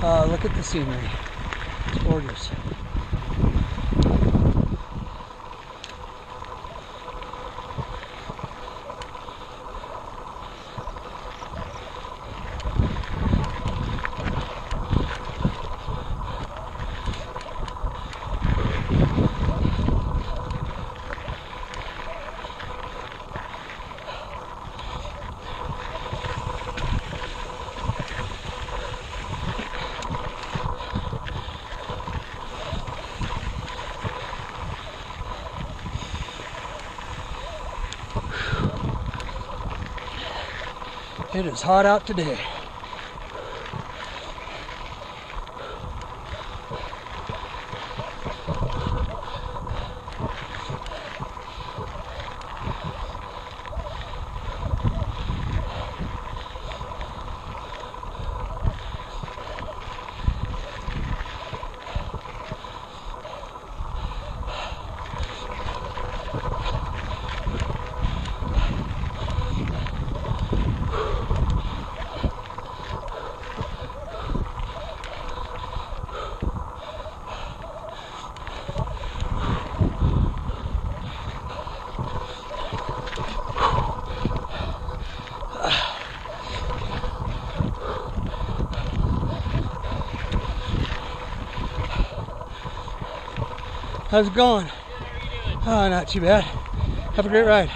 Uh, look at the scenery. It's gorgeous. It is hot out today. How's it going? Oh, not too bad. Have a great ride.